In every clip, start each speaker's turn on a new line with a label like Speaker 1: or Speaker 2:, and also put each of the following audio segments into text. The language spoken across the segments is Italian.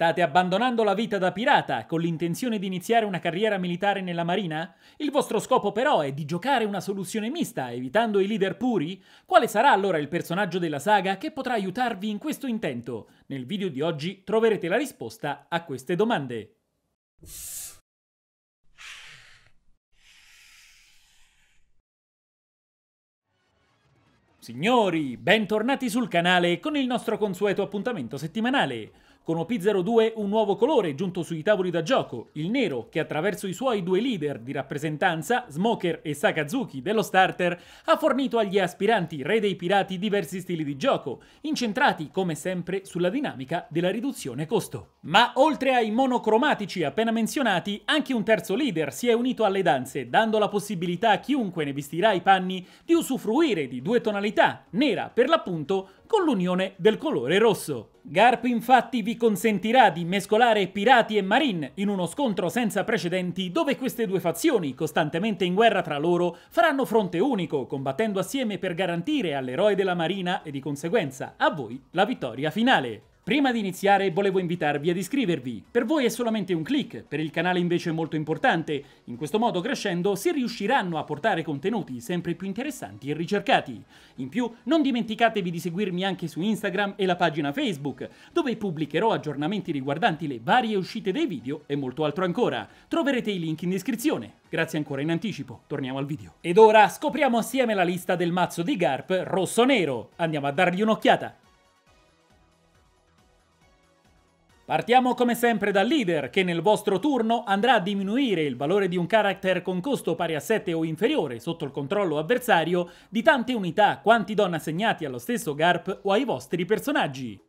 Speaker 1: State abbandonando la vita da pirata con l'intenzione di iniziare una carriera militare nella marina? Il vostro scopo però è di giocare una soluzione mista, evitando i leader puri? Quale sarà allora il personaggio della saga che potrà aiutarvi in questo intento? Nel video di oggi troverete la risposta a queste domande. Signori, bentornati sul canale con il nostro consueto appuntamento settimanale. Con OP02 un nuovo colore giunto sui tavoli da gioco, il nero che attraverso i suoi due leader di rappresentanza, Smoker e Sakazuki dello starter, ha fornito agli aspiranti re dei pirati diversi stili di gioco, incentrati come sempre sulla dinamica della riduzione costo. Ma oltre ai monocromatici appena menzionati, anche un terzo leader si è unito alle danze, dando la possibilità a chiunque ne vestirà i panni di usufruire di due tonalità, nera per l'appunto, con l'unione del colore rosso. Garp infatti vi consentirà di mescolare pirati e marine in uno scontro senza precedenti dove queste due fazioni, costantemente in guerra tra loro, faranno fronte unico, combattendo assieme per garantire all'eroe della marina e di conseguenza a voi la vittoria finale. Prima di iniziare volevo invitarvi ad iscrivervi. Per voi è solamente un click, per il canale invece è molto importante. In questo modo crescendo si riusciranno a portare contenuti sempre più interessanti e ricercati. In più non dimenticatevi di seguirmi anche su Instagram e la pagina Facebook, dove pubblicherò aggiornamenti riguardanti le varie uscite dei video e molto altro ancora. Troverete i link in descrizione. Grazie ancora in anticipo, torniamo al video. Ed ora scopriamo assieme la lista del mazzo di Garp rosso-nero. Andiamo a dargli un'occhiata. Partiamo come sempre dal leader, che nel vostro turno andrà a diminuire il valore di un character con costo pari a 7 o inferiore sotto il controllo avversario di tante unità quanti don assegnati allo stesso Garp o ai vostri personaggi.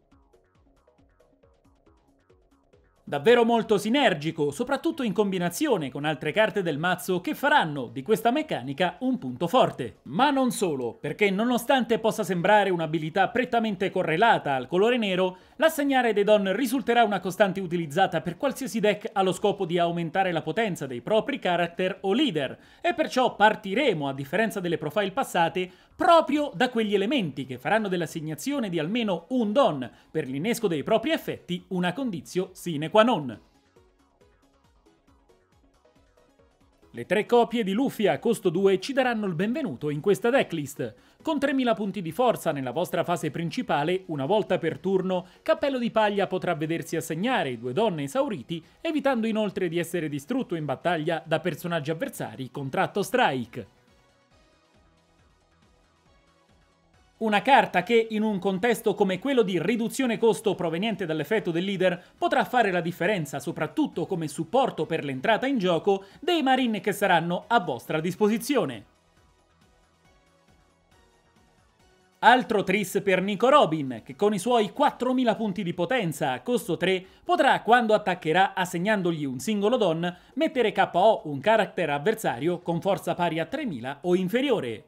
Speaker 1: Davvero molto sinergico, soprattutto in combinazione con altre carte del mazzo che faranno di questa meccanica un punto forte. Ma non solo, perché nonostante possa sembrare un'abilità prettamente correlata al colore nero, l'assegnare dei don risulterà una costante utilizzata per qualsiasi deck allo scopo di aumentare la potenza dei propri character o leader, e perciò partiremo, a differenza delle profile passate, proprio da quegli elementi che faranno dell'assegnazione di almeno un don per l'innesco dei propri effetti una condizio sine qua non. Le tre copie di Luffy a costo 2 ci daranno il benvenuto in questa decklist. Con 3000 punti di forza nella vostra fase principale, una volta per turno, Cappello di Paglia potrà vedersi assegnare due donne esauriti, evitando inoltre di essere distrutto in battaglia da personaggi avversari con tratto strike. Una carta che, in un contesto come quello di riduzione costo proveniente dall'effetto del leader, potrà fare la differenza soprattutto come supporto per l'entrata in gioco dei marine che saranno a vostra disposizione. Altro tris per Nico Robin, che con i suoi 4000 punti di potenza a costo 3 potrà, quando attaccherà assegnandogli un singolo don, mettere KO un character avversario con forza pari a 3000 o inferiore.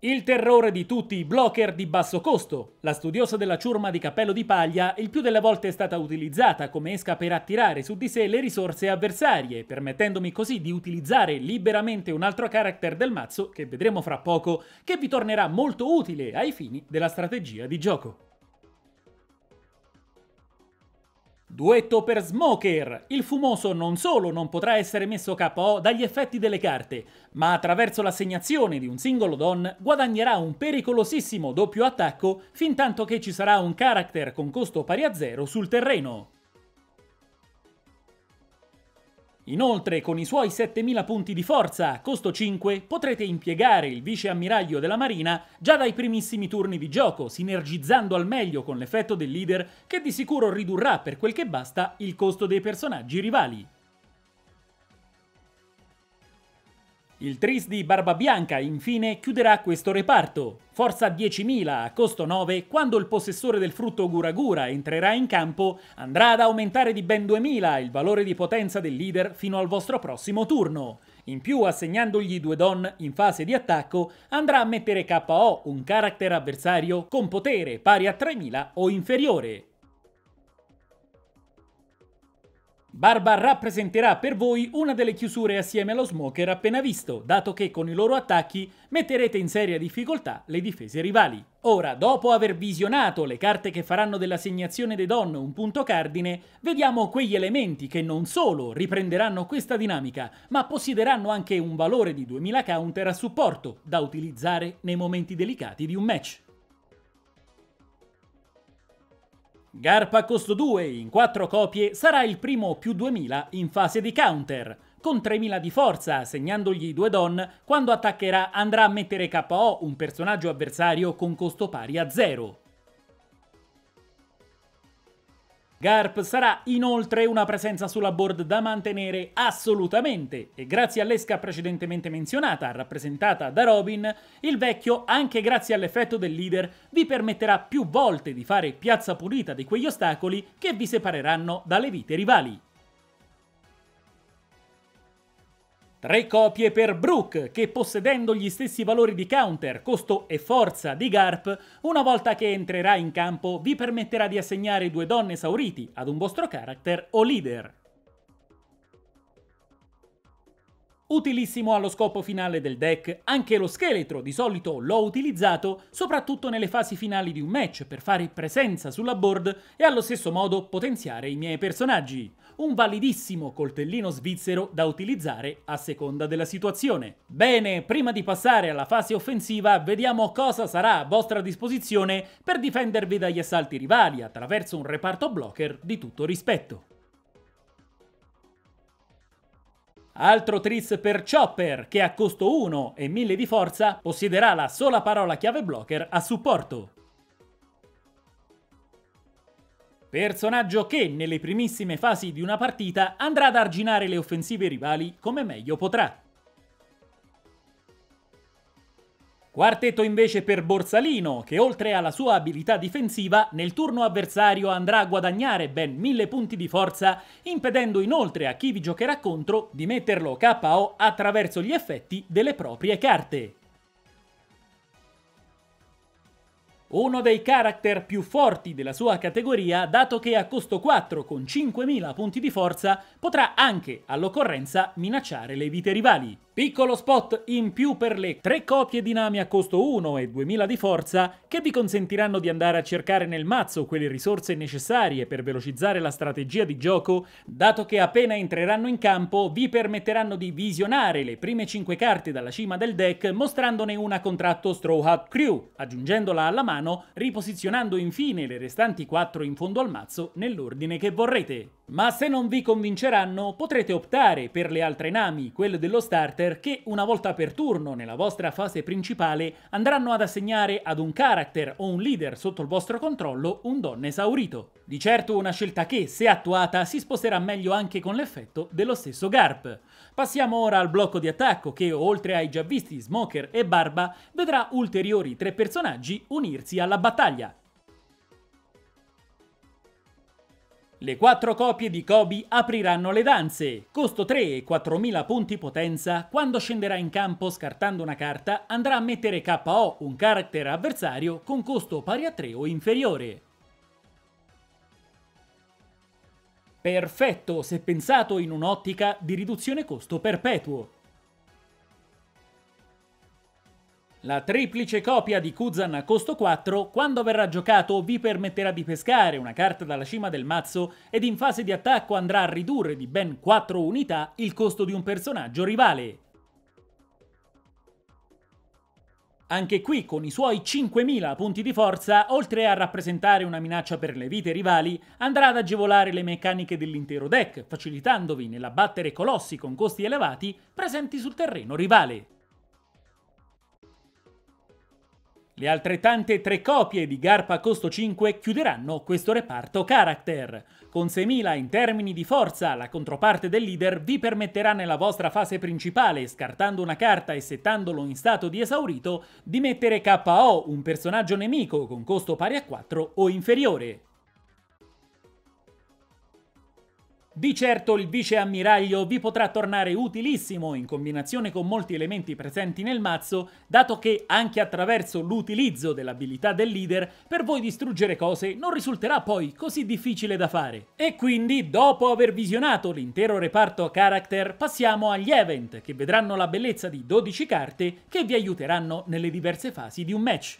Speaker 1: Il terrore di tutti i blocker di basso costo. La studiosa della ciurma di cappello di paglia il più delle volte è stata utilizzata come esca per attirare su di sé le risorse avversarie, permettendomi così di utilizzare liberamente un altro character del mazzo, che vedremo fra poco, che vi tornerà molto utile ai fini della strategia di gioco. Duetto per Smoker! Il fumoso non solo non potrà essere messo KO dagli effetti delle carte, ma attraverso l'assegnazione di un singolo don guadagnerà un pericolosissimo doppio attacco fin tanto che ci sarà un character con costo pari a zero sul terreno. Inoltre, con i suoi 7000 punti di forza costo 5, potrete impiegare il vice ammiraglio della Marina già dai primissimi turni di gioco, sinergizzando al meglio con l'effetto del leader che di sicuro ridurrà per quel che basta il costo dei personaggi rivali. Il Tris di Barba Bianca infine chiuderà questo reparto. Forza 10.000 a costo 9, quando il possessore del frutto Guragura entrerà in campo, andrà ad aumentare di ben 2.000 il valore di potenza del leader fino al vostro prossimo turno. In più, assegnandogli due don in fase di attacco, andrà a mettere KO un character avversario con potere pari a 3.000 o inferiore. Barba rappresenterà per voi una delle chiusure assieme allo Smoker appena visto, dato che con i loro attacchi metterete in seria difficoltà le difese rivali. Ora, dopo aver visionato le carte che faranno dell'assegnazione dei Don un punto cardine, vediamo quegli elementi che non solo riprenderanno questa dinamica, ma possiederanno anche un valore di 2000 counter a supporto, da utilizzare nei momenti delicati di un match. Garpa costo 2 in 4 copie sarà il primo più 2000 in fase di counter. Con 3000 di forza, segnandogli due don, quando attaccherà andrà a mettere KO un personaggio avversario con costo pari a 0. Garp sarà inoltre una presenza sulla board da mantenere assolutamente e grazie all'esca precedentemente menzionata, rappresentata da Robin, il vecchio, anche grazie all'effetto del leader, vi permetterà più volte di fare piazza pulita di quegli ostacoli che vi separeranno dalle vite rivali. Tre copie per Brook, che possedendo gli stessi valori di counter, costo e forza di Garp, una volta che entrerà in campo vi permetterà di assegnare due donne esauriti ad un vostro character o leader. Utilissimo allo scopo finale del deck, anche lo scheletro di solito l'ho utilizzato soprattutto nelle fasi finali di un match per fare presenza sulla board e allo stesso modo potenziare i miei personaggi. Un validissimo coltellino svizzero da utilizzare a seconda della situazione. Bene, prima di passare alla fase offensiva vediamo cosa sarà a vostra disposizione per difendervi dagli assalti rivali attraverso un reparto blocker di tutto rispetto. Altro tris per Chopper, che a costo 1 e 1000 di forza possiederà la sola parola chiave blocker a supporto. Personaggio che, nelle primissime fasi di una partita, andrà ad arginare le offensive rivali come meglio potrà. Quartetto invece per Borsalino, che oltre alla sua abilità difensiva, nel turno avversario andrà a guadagnare ben 1000 punti di forza, impedendo inoltre a chi vi giocherà contro di metterlo KO attraverso gli effetti delle proprie carte. Uno dei character più forti della sua categoria, dato che a costo 4 con 5000 punti di forza potrà anche, all'occorrenza, minacciare le vite rivali. Piccolo spot in più per le tre copie di Nami a costo 1 e 2000 di forza che vi consentiranno di andare a cercare nel mazzo quelle risorse necessarie per velocizzare la strategia di gioco, dato che appena entreranno in campo vi permetteranno di visionare le prime 5 carte dalla cima del deck mostrandone una contratto Straw Hat Crew, aggiungendola alla mano, riposizionando infine le restanti 4 in fondo al mazzo nell'ordine che vorrete. Ma se non vi convinceranno, potrete optare per le altre Nami, quelle dello starter, che una volta per turno nella vostra fase principale andranno ad assegnare ad un character o un leader sotto il vostro controllo un don esaurito. Di certo una scelta che, se attuata, si sposterà meglio anche con l'effetto dello stesso Garp. Passiamo ora al blocco di attacco che, oltre ai già visti Smoker e Barba, vedrà ulteriori tre personaggi unirsi alla battaglia. Le quattro copie di Kobe apriranno le danze. Costo 3 e 4000 punti potenza. Quando scenderà in campo scartando una carta, andrà a mettere KO un character avversario con costo pari a 3 o inferiore. Perfetto se pensato in un'ottica di riduzione costo perpetuo. La triplice copia di Kuzan a costo 4, quando verrà giocato, vi permetterà di pescare una carta dalla cima del mazzo ed in fase di attacco andrà a ridurre di ben 4 unità il costo di un personaggio rivale. Anche qui, con i suoi 5.000 punti di forza, oltre a rappresentare una minaccia per le vite rivali, andrà ad agevolare le meccaniche dell'intero deck, facilitandovi nell'abbattere colossi con costi elevati presenti sul terreno rivale. Le altrettante tre copie di Garpa costo 5 chiuderanno questo reparto character. Con 6.000 in termini di forza, la controparte del leader vi permetterà nella vostra fase principale, scartando una carta e settandolo in stato di esaurito, di mettere KO un personaggio nemico con costo pari a 4 o inferiore. Di certo il vice ammiraglio vi potrà tornare utilissimo in combinazione con molti elementi presenti nel mazzo, dato che anche attraverso l'utilizzo dell'abilità del leader per voi distruggere cose non risulterà poi così difficile da fare. E quindi, dopo aver visionato l'intero reparto character, passiamo agli event che vedranno la bellezza di 12 carte che vi aiuteranno nelle diverse fasi di un match.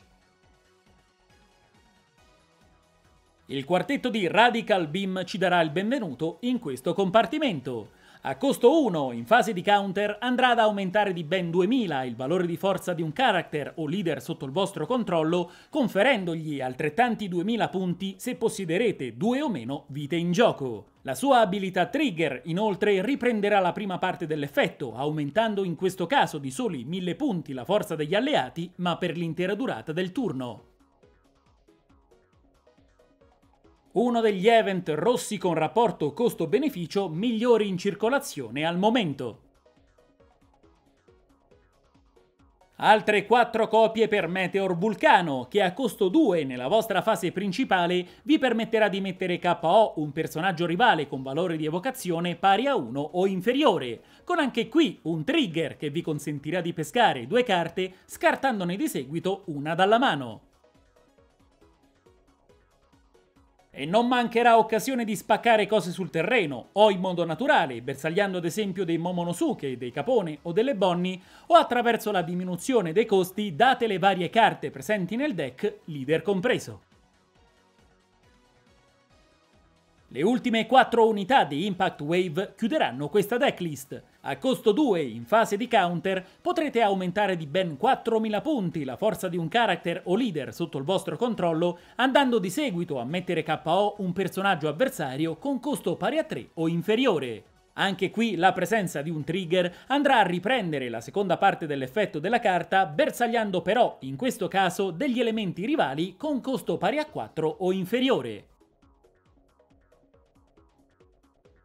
Speaker 1: Il quartetto di Radical Beam ci darà il benvenuto in questo compartimento. A costo 1, in fase di counter, andrà ad aumentare di ben 2000 il valore di forza di un character o leader sotto il vostro controllo, conferendogli altrettanti 2000 punti se possiederete due o meno vite in gioco. La sua abilità Trigger, inoltre, riprenderà la prima parte dell'effetto, aumentando in questo caso di soli 1000 punti la forza degli alleati, ma per l'intera durata del turno. Uno degli event rossi con rapporto costo-beneficio migliori in circolazione al momento. Altre 4 copie per Meteor Vulcano, che a costo 2 nella vostra fase principale vi permetterà di mettere KO un personaggio rivale con valore di evocazione pari a 1 o inferiore, con anche qui un trigger che vi consentirà di pescare due carte scartandone di seguito una dalla mano. E non mancherà occasione di spaccare cose sul terreno, o in modo naturale, bersagliando ad esempio dei Momonosuke, dei Capone o delle Bonnie, o attraverso la diminuzione dei costi date le varie carte presenti nel deck, leader compreso. Le ultime 4 unità di Impact Wave chiuderanno questa decklist. A costo 2, in fase di counter, potrete aumentare di ben 4000 punti la forza di un character o leader sotto il vostro controllo, andando di seguito a mettere KO un personaggio avversario con costo pari a 3 o inferiore. Anche qui la presenza di un trigger andrà a riprendere la seconda parte dell'effetto della carta, bersagliando però, in questo caso, degli elementi rivali con costo pari a 4 o inferiore.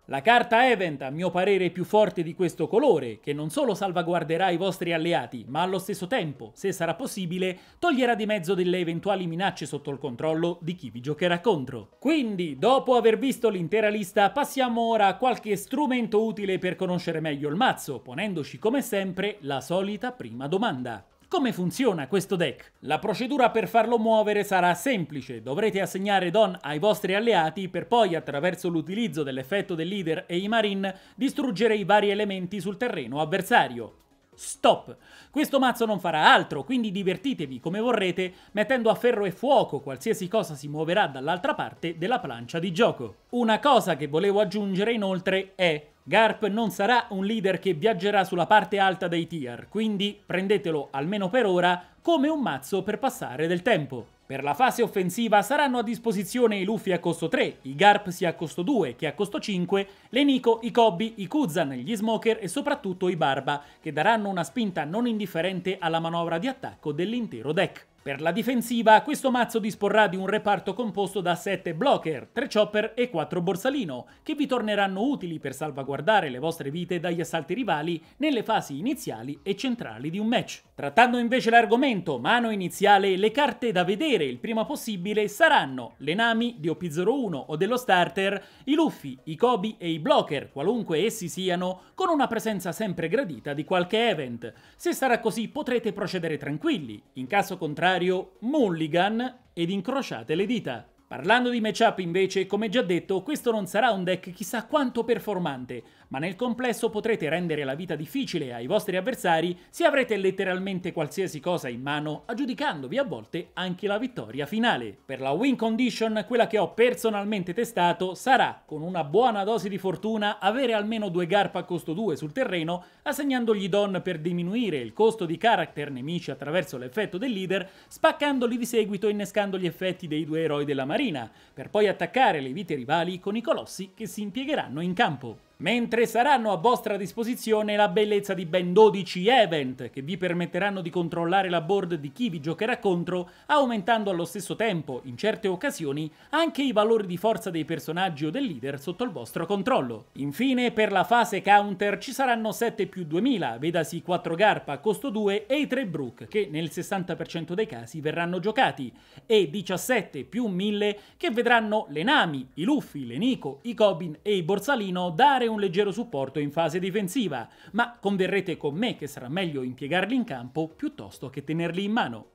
Speaker 1: La carta Event, a mio parere, è più forte di questo colore, che non solo salvaguarderà i vostri alleati, ma allo stesso tempo, se sarà possibile, toglierà di mezzo delle eventuali minacce sotto il controllo di chi vi giocherà contro. Quindi, dopo aver visto l'intera lista, passiamo ora a qualche strumento utile per conoscere meglio il mazzo, ponendoci come sempre la solita prima domanda. Come funziona questo deck? La procedura per farlo muovere sarà semplice, dovrete assegnare Don ai vostri alleati per poi attraverso l'utilizzo dell'effetto del leader e i marine distruggere i vari elementi sul terreno avversario. Stop! Questo mazzo non farà altro, quindi divertitevi come vorrete mettendo a ferro e fuoco qualsiasi cosa si muoverà dall'altra parte della plancia di gioco. Una cosa che volevo aggiungere inoltre è Garp non sarà un leader che viaggerà sulla parte alta dei tier, quindi prendetelo almeno per ora come un mazzo per passare del tempo. Per la fase offensiva saranno a disposizione i Luffy a costo 3, i Garp sia a costo 2 che a costo 5, le Nico, i Kobe, i Kuzan, gli Smoker e soprattutto i Barba, che daranno una spinta non indifferente alla manovra di attacco dell'intero deck. Per la difensiva, questo mazzo disporrà di un reparto composto da 7 blocker, 3 chopper e 4 borsalino, che vi torneranno utili per salvaguardare le vostre vite dagli assalti rivali nelle fasi iniziali e centrali di un match. Trattando invece l'argomento mano iniziale, le carte da vedere il prima possibile saranno le Nami di OP01 o dello starter, i Luffy, i Kobe e i blocker, qualunque essi siano, con una presenza sempre gradita di qualche event. Se sarà così potrete procedere tranquilli, in caso contrario mulligan ed incrociate le dita. Parlando di matchup invece, come già detto, questo non sarà un deck chissà quanto performante, ma nel complesso potrete rendere la vita difficile ai vostri avversari se avrete letteralmente qualsiasi cosa in mano, aggiudicandovi a volte anche la vittoria finale. Per la win condition, quella che ho personalmente testato sarà, con una buona dose di fortuna, avere almeno due Garp a costo 2 sul terreno, assegnandogli Don per diminuire il costo di character nemici attraverso l'effetto del leader, spaccandoli di seguito innescando gli effetti dei due eroi della marina, per poi attaccare le vite rivali con i colossi che si impiegheranno in campo. Mentre saranno a vostra disposizione la bellezza di ben 12 event che vi permetteranno di controllare la board di chi vi giocherà contro, aumentando allo stesso tempo, in certe occasioni, anche i valori di forza dei personaggi o del leader sotto il vostro controllo. Infine, per la fase counter ci saranno 7 più 2000, vedasi 4 Garpa costo 2 e i 3 Brook, che nel 60% dei casi verranno giocati, e 17 più 1000 che vedranno le Nami, i Luffy, le Nico, i Kobin e i Borsalino dare un un leggero supporto in fase difensiva, ma converrete con me che sarà meglio impiegarli in campo piuttosto che tenerli in mano.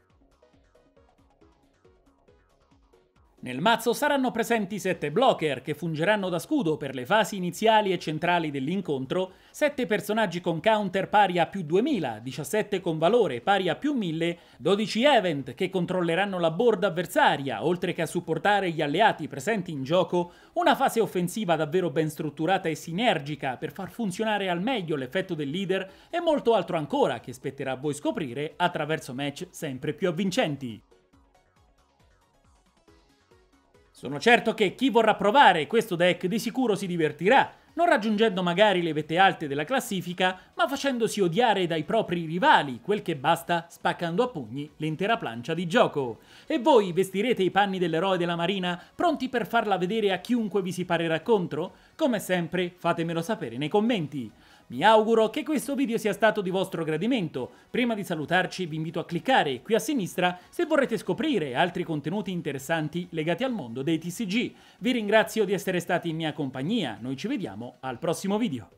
Speaker 1: Nel mazzo saranno presenti 7 blocker che fungeranno da scudo per le fasi iniziali e centrali dell'incontro, 7 personaggi con counter pari a più 2000, 17 con valore pari a più 1000, 12 event che controlleranno la board avversaria, oltre che a supportare gli alleati presenti in gioco, una fase offensiva davvero ben strutturata e sinergica per far funzionare al meglio l'effetto del leader e molto altro ancora che spetterà a voi scoprire attraverso match sempre più avvincenti. Sono certo che chi vorrà provare questo deck di sicuro si divertirà, non raggiungendo magari le vette alte della classifica, ma facendosi odiare dai propri rivali, quel che basta spaccando a pugni l'intera plancia di gioco. E voi vestirete i panni dell'eroe della marina, pronti per farla vedere a chiunque vi si parerà contro? Come sempre, fatemelo sapere nei commenti. Mi auguro che questo video sia stato di vostro gradimento. Prima di salutarci vi invito a cliccare qui a sinistra se vorrete scoprire altri contenuti interessanti legati al mondo dei TCG. Vi ringrazio di essere stati in mia compagnia, noi ci vediamo al prossimo video.